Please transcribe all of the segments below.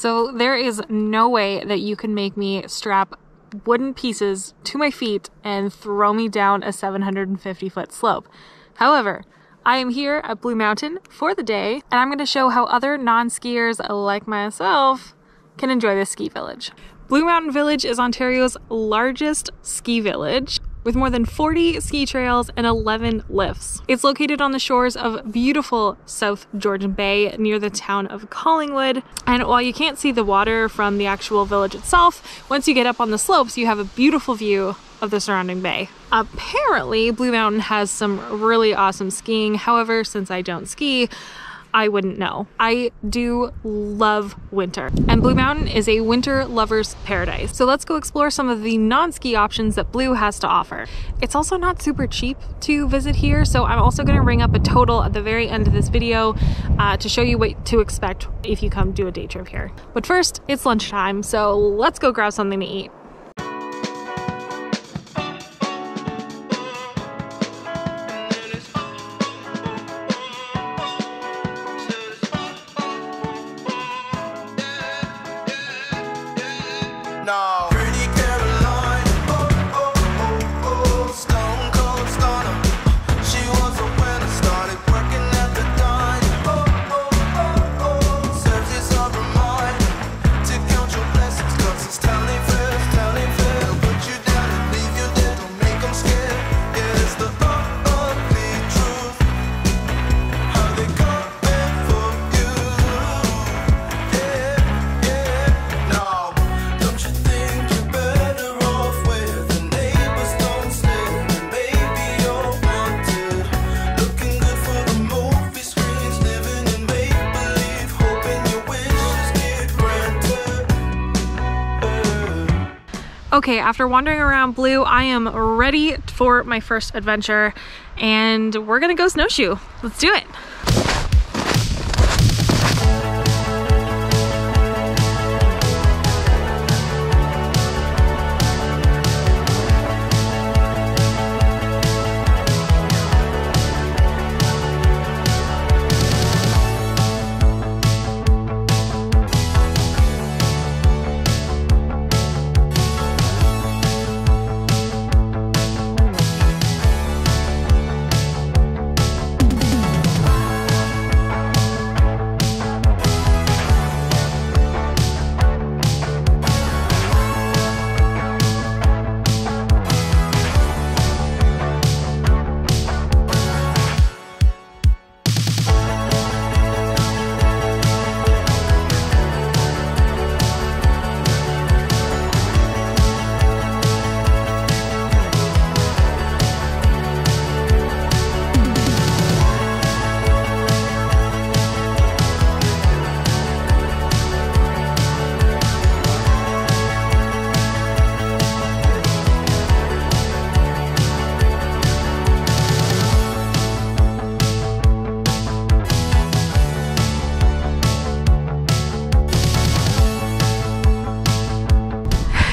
So there is no way that you can make me strap wooden pieces to my feet and throw me down a 750 foot slope. However, I am here at Blue Mountain for the day, and I'm going to show how other non skiers like myself can enjoy this ski village. Blue Mountain Village is Ontario's largest ski village with more than 40 ski trails and 11 lifts. It's located on the shores of beautiful South Georgian Bay near the town of Collingwood. And while you can't see the water from the actual village itself, once you get up on the slopes, you have a beautiful view of the surrounding bay. Apparently, Blue Mountain has some really awesome skiing. However, since I don't ski, I wouldn't know. I do love winter, and Blue Mountain is a winter lover's paradise. So let's go explore some of the non-ski options that Blue has to offer. It's also not super cheap to visit here, so I'm also gonna ring up a total at the very end of this video uh, to show you what to expect if you come do a day trip here. But first, it's lunchtime, so let's go grab something to eat. Okay, after wandering around Blue, I am ready for my first adventure and we're gonna go snowshoe. Let's do it.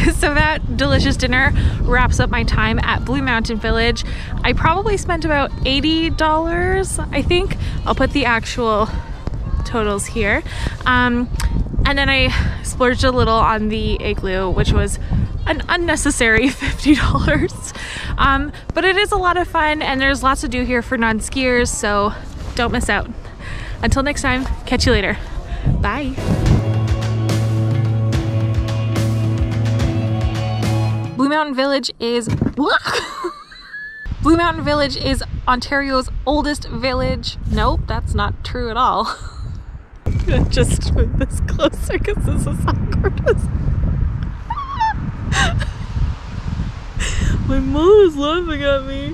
so that delicious dinner wraps up my time at Blue Mountain Village. I probably spent about $80, I think. I'll put the actual totals here. Um, and then I splurged a little on the igloo, which was an unnecessary $50. Um, but it is a lot of fun and there's lots to do here for non-skiers, so don't miss out. Until next time, catch you later. Bye. Blue Mountain Village is Blue Mountain Village is Ontario's oldest village. Nope, that's not true at all. just move this closer because this is awkward. My mom is laughing at me.